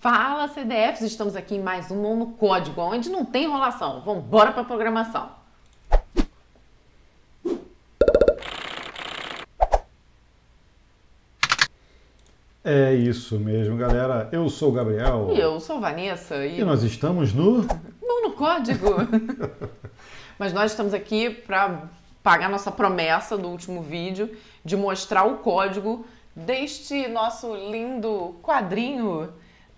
Fala CDFs, estamos aqui em mais um no Código, onde não tem enrolação. Vamos embora para a programação. É isso mesmo, galera. Eu sou o Gabriel. E eu sou Vanessa. E, e nós estamos no. Não no código. Mas nós estamos aqui para pagar nossa promessa do último vídeo de mostrar o código deste nosso lindo quadrinho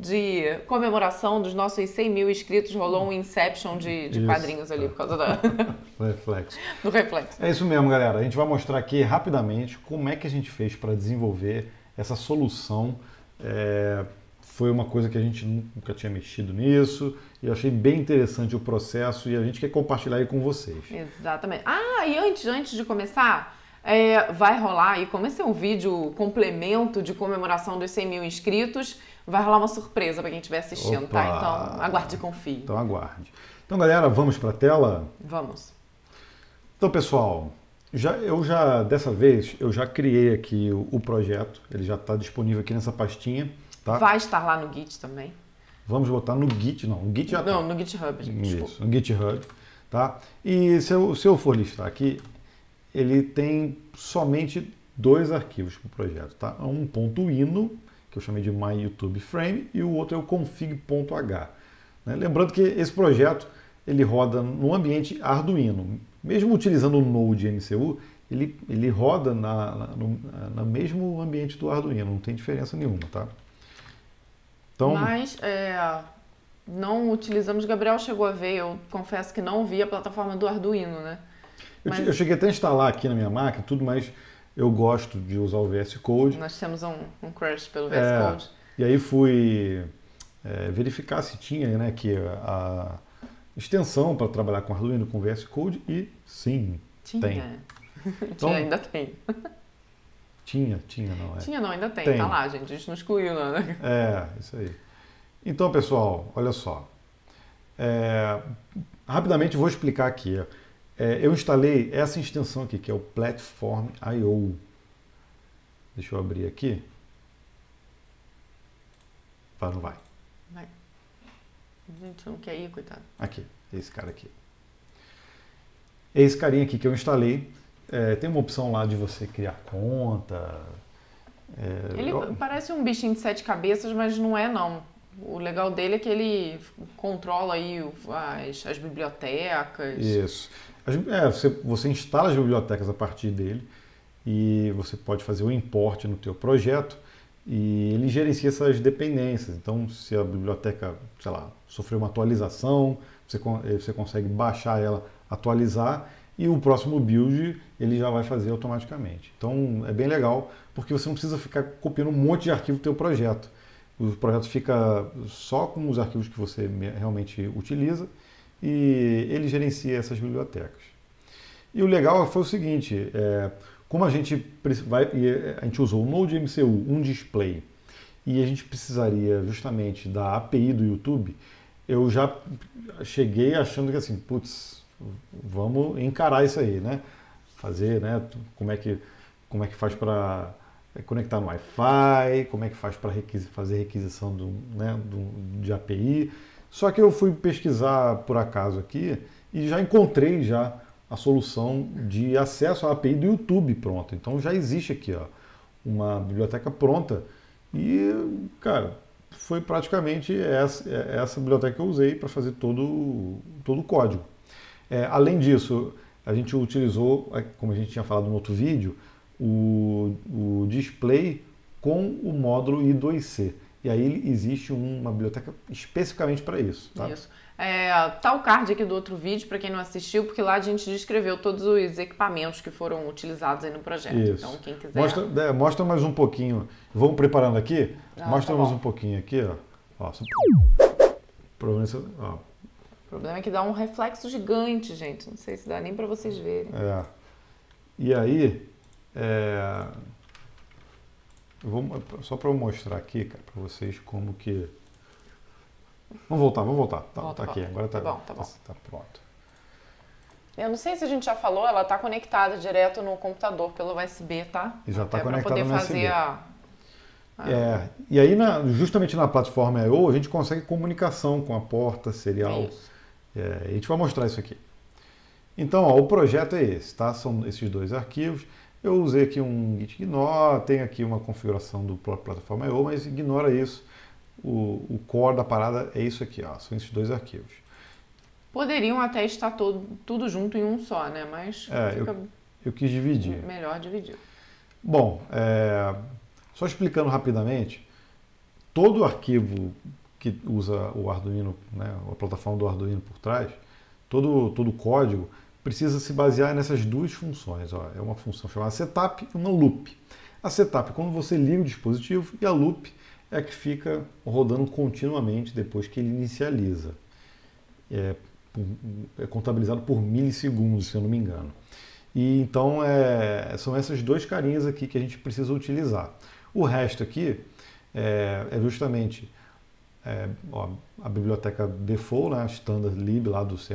de comemoração dos nossos 100 mil inscritos, rolou um Inception de, de quadrinhos ali por causa da... reflexo. do reflexo. É isso mesmo, galera. A gente vai mostrar aqui rapidamente como é que a gente fez para desenvolver essa solução. É... Foi uma coisa que a gente nunca tinha mexido nisso e eu achei bem interessante o processo e a gente quer compartilhar aí com vocês. Exatamente. Ah, e antes, antes de começar, é, vai rolar, e como esse é um vídeo complemento de comemoração dos 100 mil inscritos, vai rolar uma surpresa para quem estiver assistindo, tá? Opa. tá? Então, aguarde e confie. Então, aguarde. Então, galera, vamos para a tela? Vamos. Então, pessoal, já, eu já, dessa vez, eu já criei aqui o, o projeto, ele já está disponível aqui nessa pastinha, tá? Vai estar lá no Git também. Vamos botar no Git, não, no Git já Não, tá. no GitHub. Isso, no GitHub, tá? E se eu, se eu for listar aqui, ele tem somente dois arquivos para o projeto, tá? Um ponto .ino, que eu chamei de My YouTube Frame, e o outro é o config.h. Né? Lembrando que esse projeto ele roda no ambiente Arduino. Mesmo utilizando o Node MCU, ele, ele roda na, na, no na mesmo ambiente do Arduino, não tem diferença nenhuma, tá? Então, Mas é, não utilizamos, Gabriel chegou a ver, eu confesso que não vi a plataforma do Arduino, né? Mas... Eu, eu cheguei até a instalar aqui na minha máquina, tudo, mas eu gosto de usar o VS Code. Nós temos um, um crush pelo VS é, Code. E aí fui é, verificar se tinha né, que a extensão para trabalhar com Arduino com VS Code e sim, tinha. tem. Então, tinha, ainda tem. Tinha, tinha, não é? Tinha, não, ainda tem. tem. Tá lá, gente. A gente não excluiu, não, né? É, isso aí. Então, pessoal, olha só. É, rapidamente vou explicar aqui é, eu instalei essa extensão aqui, que é o Platform I.O. Deixa eu abrir aqui. Vai, não vai? Vai. A gente não quer ir, coitado. Aqui, esse cara aqui. Esse carinha aqui que eu instalei, é, tem uma opção lá de você criar conta. É, ele eu... parece um bichinho de sete cabeças, mas não é não. O legal dele é que ele controla aí as, as bibliotecas. Isso. É, você, você instala as bibliotecas a partir dele e você pode fazer o import no teu projeto e ele gerencia essas dependências. Então, se a biblioteca, sei lá, sofreu uma atualização, você, eh, você consegue baixar ela, atualizar e o próximo build ele já vai fazer automaticamente. Então, é bem legal porque você não precisa ficar copiando um monte de arquivo do teu projeto. O projeto fica só com os arquivos que você realmente utiliza e ele gerencia essas bibliotecas. E o legal foi o seguinte, é, como a gente, vai, é, a gente usou o Node MCU, um display, e a gente precisaria justamente da API do YouTube, eu já cheguei achando que assim, putz, vamos encarar isso aí, né? Fazer, né? Como é que, como é que faz para conectar no Wi-Fi, como é que faz para requis, fazer requisição do, né, do, de API. Só que eu fui pesquisar por acaso aqui e já encontrei já a solução de acesso à API do YouTube pronta. Então já existe aqui ó, uma biblioteca pronta e, cara, foi praticamente essa, essa biblioteca que eu usei para fazer todo, todo o código. É, além disso, a gente utilizou, é, como a gente tinha falado no outro vídeo, o, o display com o módulo I2C. E aí existe uma biblioteca especificamente para isso. Tá? Isso. É, tá o card aqui do outro vídeo para quem não assistiu, porque lá a gente descreveu todos os equipamentos que foram utilizados aí no projeto. Isso. Então, quem quiser. Mostra, é, mostra mais um pouquinho. Vamos preparando aqui? Ah, mostra tá mais um pouquinho aqui, ó. ó só... ó. O problema é que dá um reflexo gigante, gente. Não sei se dá nem para vocês verem. É. E aí, é... Vou, só para eu mostrar aqui, cara, para vocês como que. Vamos voltar, vamos voltar. Tá, volta, tá aqui, agora tá, tá bom, tá, bom. Tá, pronto. Eu não sei se a gente já falou, ela está conectada direto no computador pelo USB, tá? E já está conectada no poder fazer USB. a Ah. É, e aí, na, justamente na plataforma I.O., a gente consegue comunicação com a porta serial. É, a gente vai mostrar isso aqui. Então, ó, o projeto é esse, tá? São esses dois arquivos. Eu usei aqui um git ignore, tem aqui uma configuração do próprio plataforma I.O., mas ignora isso. O, o core da parada é isso aqui, ó, são esses dois arquivos. Poderiam até estar todo, tudo junto em um só, né? Mas é, eu, eu, quis dividir. Melhor dividir. Bom, é, só explicando rapidamente, todo arquivo que usa o Arduino, né, a plataforma do Arduino por trás, todo, todo o código precisa se basear nessas duas funções. Ó. É uma função chamada setup e uma loop. A setup é quando você liga o dispositivo e a loop é a que fica rodando continuamente depois que ele inicializa. É, é contabilizado por milissegundos, se eu não me engano. E então é, são essas duas carinhas aqui que a gente precisa utilizar. O resto aqui é, é justamente é, ó, a biblioteca default, né, standard lib lá do C++,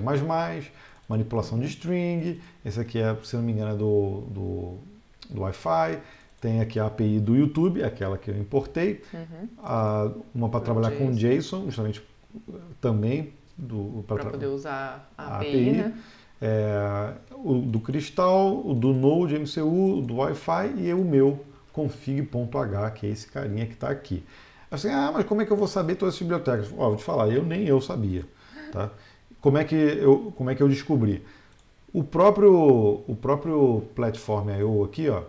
manipulação de string, esse aqui é, se não me engano, é do, do, do Wi-Fi, tem aqui a API do YouTube, aquela que eu importei, uhum. a, uma para trabalhar JSON. com JSON, justamente também para poder usar a, a API, API né? é, o do Cristal, o do Node MCU, o do Wi-Fi e o meu config.h, que é esse carinha que está aqui. Assim, ah, mas como é que eu vou saber todas as bibliotecas? Ó, vou te falar, eu nem eu sabia. Tá? Como, é que eu, como é que eu descobri? O próprio, o próprio Platform I.O. aqui, ó,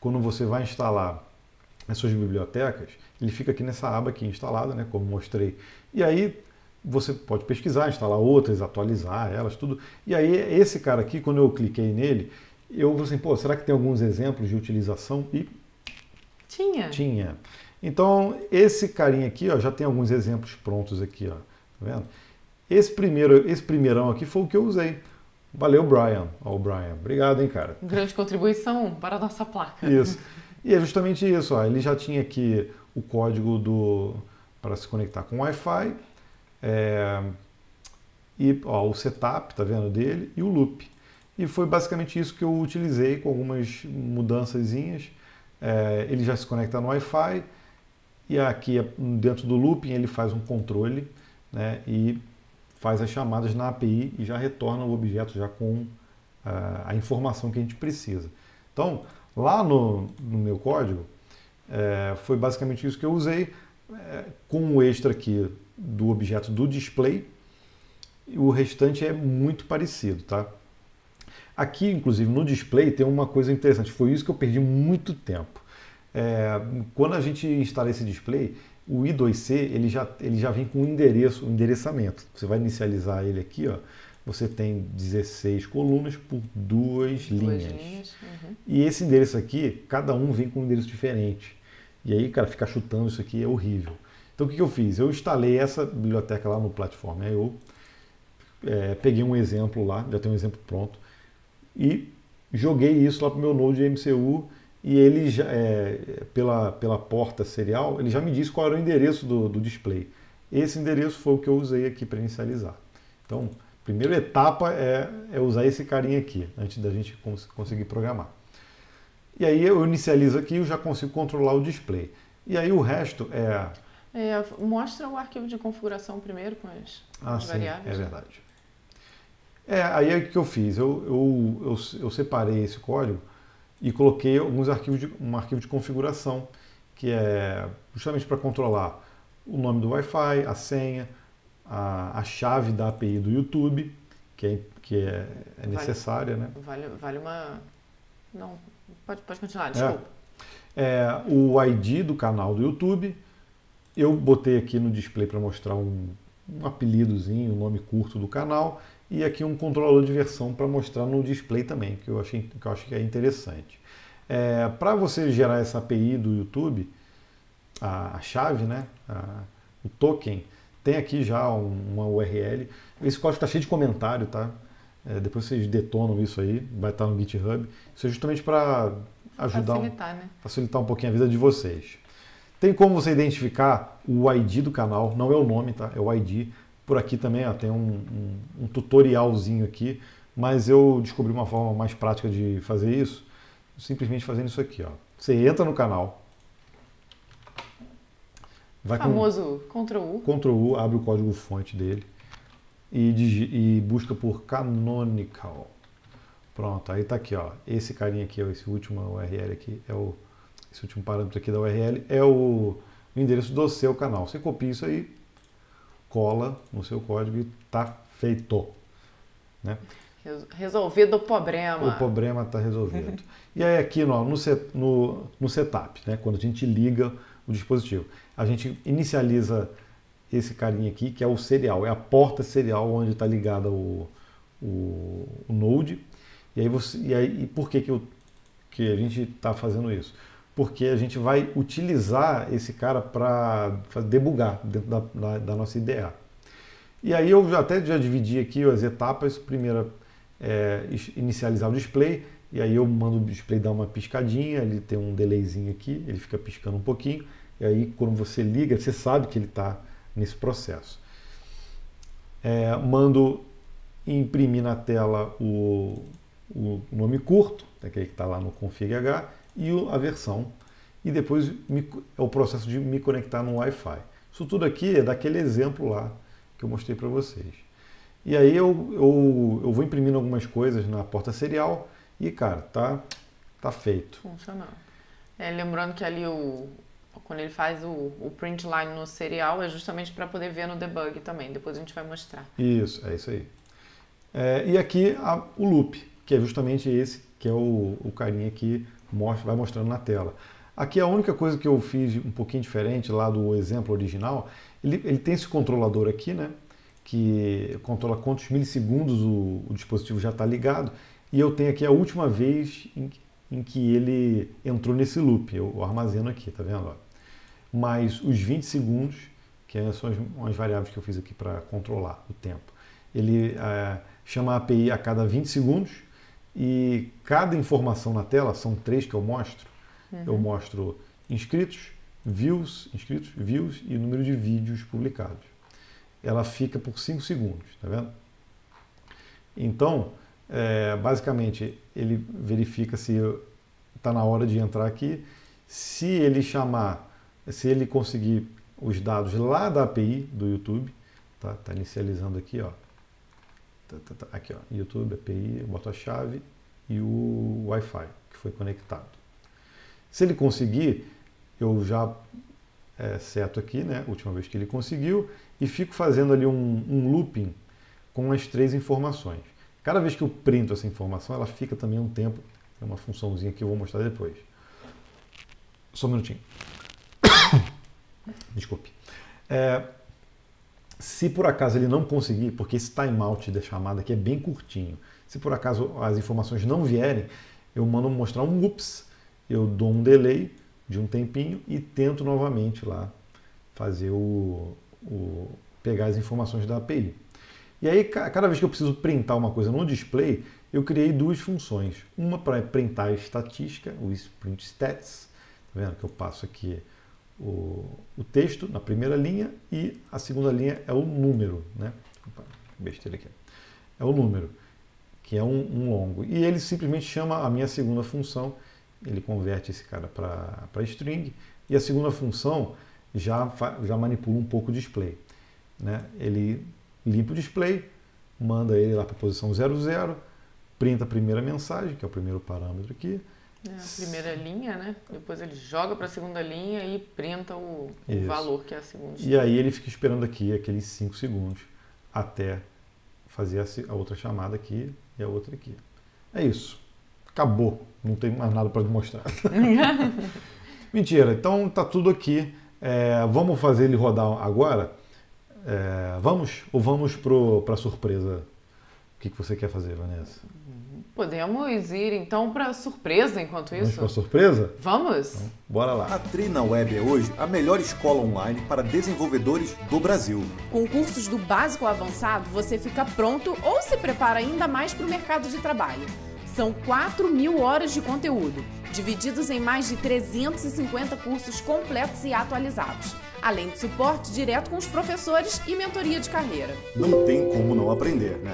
quando você vai instalar as suas bibliotecas, ele fica aqui nessa aba aqui instalada, né, como mostrei. E aí você pode pesquisar, instalar outras, atualizar elas, tudo. E aí esse cara aqui, quando eu cliquei nele, eu falei assim, pô, será que tem alguns exemplos de utilização? E tinha. Tinha. Então, esse carinha aqui, ó, já tem alguns exemplos prontos aqui, ó. Tá vendo? Esse primeiro, esse primeirão aqui foi o que eu usei. Valeu, Brian. Ó, o Brian. Obrigado, hein, cara. Grande contribuição para a nossa placa. Isso. E é justamente isso, ó. Ele já tinha aqui o código do para se conectar com Wi-Fi é, e ó, o setup, tá vendo, dele, e o loop. E foi basicamente isso que eu utilizei com algumas mudanças. É, ele já se conecta no Wi-Fi e aqui dentro do looping ele faz um controle né, e faz as chamadas na API e já retorna o objeto já com uh, a informação que a gente precisa. Então, lá no, no meu código, é, foi basicamente isso que eu usei, é, com o extra aqui do objeto do display, o restante é muito parecido, tá? Aqui, inclusive, no display tem uma coisa interessante, foi isso que eu perdi muito tempo. É, quando a gente instala esse display, o I2C ele já, ele já vem com um endereço, um endereçamento. Você vai inicializar ele aqui, ó, você tem 16 colunas por duas, duas linhas. linhas uhum. E esse endereço aqui, cada um vem com um endereço diferente. E aí, cara, ficar chutando isso aqui é horrível. Então o que, que eu fiz? Eu instalei essa biblioteca lá no Platform eu é, peguei um exemplo lá, já tem um exemplo pronto, e joguei isso lá para o meu Node MCU e ele já, é, pela, pela porta serial, ele já me disse qual era o endereço do, do display. Esse endereço foi o que eu usei aqui para inicializar. Então, a primeira etapa é, é usar esse carinha aqui, antes da gente cons conseguir programar. E aí eu inicializo aqui e eu já consigo controlar o display. E aí o resto é é, mostra o arquivo de configuração primeiro com as, ah, as sim, variáveis. É verdade. É, aí é o que eu fiz. Eu, eu, eu, eu, separei esse código e coloquei alguns arquivos de, um arquivo de configuração, que é justamente para controlar o nome do Wi-Fi, a senha, a, a chave da API do YouTube, que é, que é, é necessária, vale, né? Vale, vale uma. Não, pode, pode continuar, desculpa. É, é, o ID do canal do YouTube eu botei aqui no display para mostrar um, um apelidozinho, um nome curto do canal e aqui um controlador de versão para mostrar no display também, que eu, achei, que eu acho que é interessante. É, para você gerar essa API do YouTube, a, a chave, né, a, o token, tem aqui já um, uma URL. Esse código está cheio de comentário, tá? É, depois vocês detonam isso aí, vai estar no GitHub. Isso é justamente para ajudar, facilitar, um, né? facilitar um pouquinho a vida de vocês. Tem como você identificar o ID do canal, não é o nome, tá? É o ID. Por aqui também ó, tem um, um, um tutorialzinho aqui, mas eu descobri uma forma mais prática de fazer isso, simplesmente fazendo isso aqui. Ó. Você entra no canal, Vai famoso com Ctrl U. Ctrl U, abre o código fonte dele e, e busca por Canonical. Pronto, aí tá aqui, ó. Esse carinha aqui, esse último URL aqui, é o, esse último parâmetro aqui da URL é o, o endereço do seu canal. Você copia isso aí, cola no seu código e tá feito. Né? Resolvido o problema. O problema está resolvido. e aí aqui no, no, no, no setup, né, quando a gente liga o dispositivo, a gente inicializa esse carinha aqui, que é o serial, é a porta serial onde está ligada o, o, o, Node. E aí, você, e aí e por que, que, eu, que a gente está fazendo isso? Porque a gente vai utilizar esse cara para debugar dentro da, da, da, nossa IDE. E aí eu já, até já dividi aqui as etapas. Primeira, é, inicializar o display. E aí eu mando o display dar uma piscadinha, ele tem um delayzinho aqui, ele fica piscando um pouquinho. E aí quando você liga, você sabe que ele está nesse processo. É, mando imprimir na tela o, o nome curto, aquele que está lá no config.h, e a versão. E depois me, é o processo de me conectar no Wi-Fi. Isso tudo aqui é daquele exemplo lá que eu mostrei para vocês. E aí eu, eu, eu vou imprimindo algumas coisas na porta serial e, cara, tá, tá feito. Funcionando. É, lembrando que ali o, quando ele faz o, o print line no serial, é justamente para poder ver no debug também. Depois a gente vai mostrar. Isso, é isso aí. É, e aqui a, o loop, que é justamente esse, que é o, o carinha que mostra, vai mostrando na tela. Aqui a única coisa que eu fiz um pouquinho diferente lá do exemplo original, ele, ele tem esse controlador aqui, né? Que controla quantos milissegundos o, o dispositivo já está ligado. E eu tenho aqui a última vez em, em que ele entrou nesse loop. Eu armazeno aqui, tá vendo? Ó? Mais os 20 segundos, que são as, as variáveis que eu fiz aqui para controlar o tempo. Ele é, chama a API a cada 20 segundos e cada informação na tela, são três que eu mostro, uhum. eu mostro inscritos, views, inscritos, views e número de vídeos publicados. Ela fica por 5 segundos, tá vendo? Então, é, basicamente, ele verifica se está na hora de entrar aqui. Se ele chamar, se ele conseguir os dados lá da API do YouTube, tá, tá inicializando aqui, ó. Tá, tá, tá, aqui, ó, YouTube, API, eu boto a chave e o Wi-Fi que foi conectado. Se ele conseguir, eu já é, seto aqui, né, última vez que ele conseguiu, e fico fazendo ali um, um looping com as três informações. Cada vez que eu printo essa informação, ela fica também um tempo. Tem uma funçãozinha que eu vou mostrar depois. Só um minutinho. Desculpe. É, se por acaso ele não conseguir, porque esse timeout da chamada aqui é bem curtinho, se por acaso as informações não vierem, eu mando mostrar um ups, eu dou um delay de um tempinho e tento novamente lá fazer o, o pegar as informações da API. E aí, cada vez que eu preciso printar uma coisa no display, eu criei duas funções. Uma para printar a estatística, o print stats, tá vendo que eu passo aqui o, o, texto na primeira linha e a segunda linha é o número, né? Opa, besteira aqui. É o número, que é um, um longo. E ele simplesmente chama a minha segunda função, ele converte esse cara para string, e a segunda função já, já manipula um pouco o display. Né? Ele limpa o display, manda ele lá para a posição 00, printa a primeira mensagem, que é o primeiro parâmetro aqui. É, a primeira linha, né? Depois ele joga para a segunda linha e printa o, o valor que é a segunda. E aí ele fica esperando aqui aqueles 5 segundos até fazer a, outra chamada aqui e a outra aqui. É isso. Acabou. Não tem mais nada para mostrar. Mentira. Então tá tudo aqui. É, vamos fazer ele rodar agora? É, vamos ou vamos para a surpresa? O que, que você quer fazer, Vanessa? Podemos ir então para surpresa enquanto isso. Vamos para surpresa? Vamos. Então, bora lá. A Trina Web é hoje a melhor escola online para desenvolvedores do Brasil. Com cursos do básico ao avançado, você fica pronto ou se prepara ainda mais para o mercado de trabalho. São 4 mil horas de conteúdo, divididos em mais de 350 cursos completos e atualizados além de suporte direto com os professores e mentoria de carreira. Não tem como não aprender, né?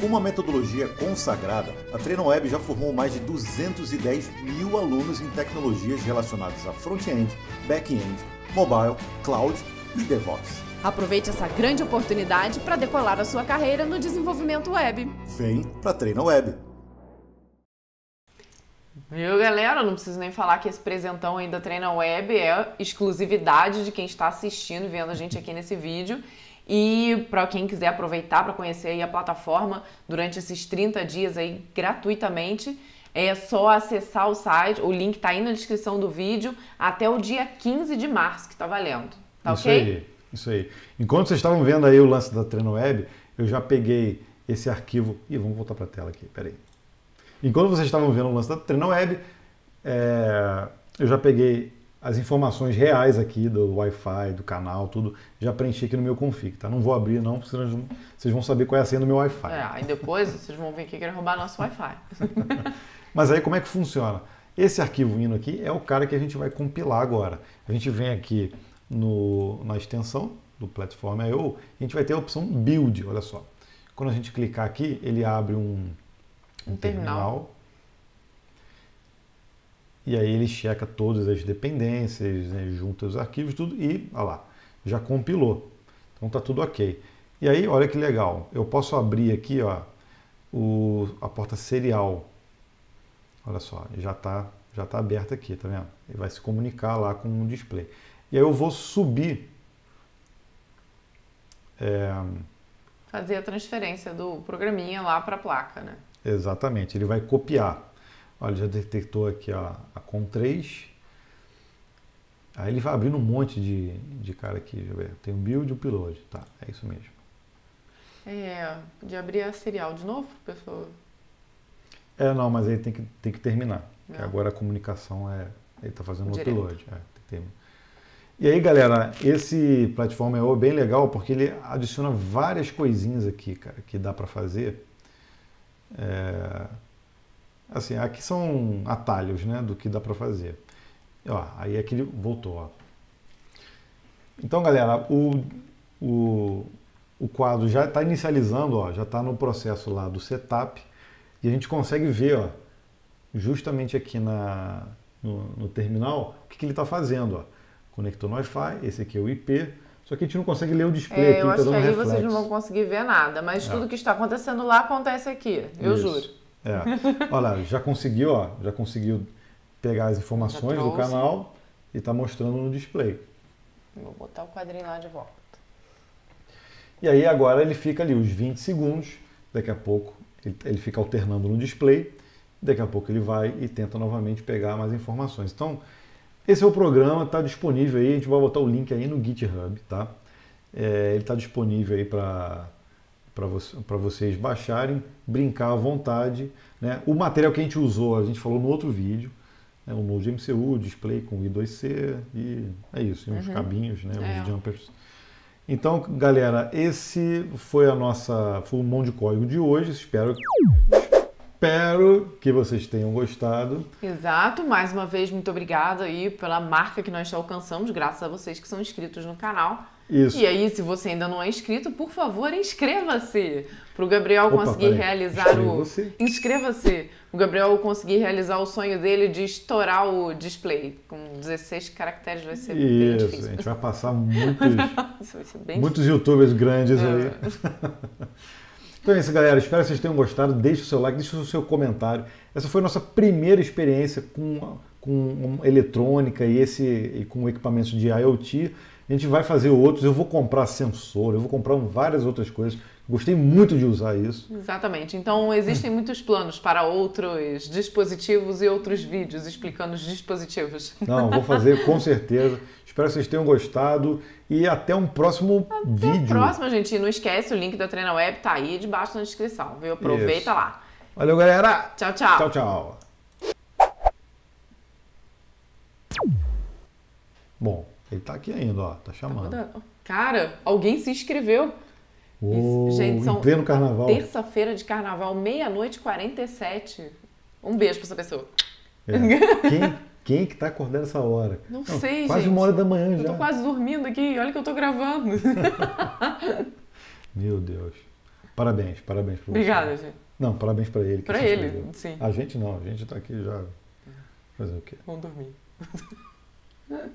Com uma metodologia consagrada, a TreinoWeb já formou mais de 210 mil alunos em tecnologias relacionadas a front-end, back-end, mobile, cloud e DevOps. Aproveite essa grande oportunidade para decolar a sua carreira no desenvolvimento web. Vem para TreinoWeb. Viu, galera? Não preciso nem falar que esse presentão aí da Treina Web é exclusividade de quem está assistindo e vendo a gente aqui nesse vídeo. E para quem quiser aproveitar para conhecer aí a plataforma durante esses 30 dias aí gratuitamente, é só acessar o site, o link está aí na descrição do vídeo, até o dia 15 de março que está valendo. Tá isso ok? Aí, isso aí. Enquanto vocês estavam vendo aí o lance da Treino Web, eu já peguei esse arquivo. Ih, vamos voltar para a tela aqui, peraí. Enquanto vocês estavam vendo o lance da Treino Web, é, eu já peguei as informações reais aqui do Wi-Fi, do canal, tudo, já preenchi aqui no meu config, tá? Não vou abrir não, porque vocês vão saber qual é a senha do meu Wi-Fi. É, aí depois vocês vão vir aqui querer roubar nosso Wi-Fi. Mas aí como é que funciona? Esse arquivo indo aqui é o cara que a gente vai compilar agora. A gente vem aqui no, na extensão do Platform I.O. a gente vai ter a opção Build, olha só. Quando a gente clicar aqui, ele abre um, um, Um terminal. terminal. E aí ele checa todas as dependências, né, junta os arquivos, tudo e, olha lá, já compilou. Então tá tudo ok. E aí, olha que legal, eu posso abrir aqui, ó, o, a porta serial. Olha só, já está já tá aberta aqui, tá vendo? Ele vai se comunicar lá com o display. E aí eu vou subir é, Fazer a transferência do programinha lá para a placa, né? Exatamente, ele vai copiar. Olha, já detectou aqui ó, a COM3. Aí ele vai abrindo um monte de, de cara aqui. Tem um build e um upload. Tá, é isso mesmo. É, podia abrir a serial de novo, pessoa. É, não, mas aí tem que, tem que terminar. Agora a comunicação é. Ele está fazendo o Direto. upload. É, tem que terminar. E aí, galera, esse Platform IO é bem legal porque ele adiciona várias coisinhas aqui, cara, que dá para fazer. É, assim, aqui são atalhos, né, do que dá para fazer. Ó, aí aqui ele voltou, ó. Então, galera, o, o, o quadro já está inicializando, ó, já está no processo lá do setup e a gente consegue ver, ó, justamente aqui na, no, no terminal, o que, que ele está fazendo, ó. Conectou no Wi-Fi, esse aqui é o IP, só que a gente não consegue ler o display É, aqui, eu tá acho que dando aí reflexo. vocês não vão conseguir ver nada, mas É. tudo que está acontecendo lá acontece aqui, eu Isso. juro. É. Olha já conseguiu, ó, já conseguiu pegar as informações do canal e está mostrando no display. Vou botar o quadrinho lá de volta. E aí agora ele fica ali os 20 segundos, daqui a pouco ele, ele fica alternando no display, daqui a pouco ele vai e tenta novamente pegar mais informações. Então, esse é o programa, está disponível aí, a gente vai botar o link aí no GitHub, tá? É, ele está disponível aí para para vocês baixarem, brincar à vontade. Né? O material que a gente usou, a gente falou no outro vídeo, né? o Node MCU, display com I2C e é isso, e uns cabinhos, né? É. uns jumpers. Então, galera, esse foi a nossa, foi o mão de código de hoje. Espero, espero que vocês tenham gostado. Exato, mais uma vez, muito obrigada aí pela marca que nós alcançamos, graças a vocês que são inscritos no canal. Isso. E aí, se você ainda não é inscrito, por favor, inscreva-se. Para o Gabriel conseguir realizar o. Inscreva-se. O Gabriel conseguir realizar o sonho dele de estourar o display. Com 16 caracteres vai ser bem Isso, a difícil. gente vai passar muitos, vai bem muitos youtubers grandes aí. É. Então é isso, galera. Espero que vocês tenham gostado. Deixe o seu like, deixe o seu comentário. Essa foi a nossa primeira experiência com, com eletrônica e, esse, e com equipamentos de IoT. A gente vai fazer outros. Eu vou comprar sensor, eu vou comprar várias outras coisas. Gostei muito de usar isso. Exatamente. Então, existem muitos planos para outros dispositivos e outros vídeos explicando os dispositivos. Não, vou fazer com certeza. Espero que vocês tenham gostado e até um próximo vídeo. Próxima, gente, e não esquece, o link da Treina Web tá aí debaixo na descrição, viu? Aproveita Isso. lá. Valeu, galera. Tchau, tchau. Tchau, tchau. Bom, ele tá aqui ainda, ó. Tá chamando. Cara, alguém se inscreveu. Uou, Gente, são em pleno carnaval. Terça-feira de carnaval, meia-noite e 47. Um beijo pra essa pessoa. É. Quem, quem que tá acordando essa hora? Não sei, Quase gente. uma hora da manhã Eu já. tô quase dormindo aqui, olha que eu tô gravando. Meu Deus. Parabéns, parabéns para você. Obrigada, gente. Não, parabéns para ele. Pra se ele, inscreveu. sim. A gente não, a gente está aqui já. Fazer o quê? Vamos dormir.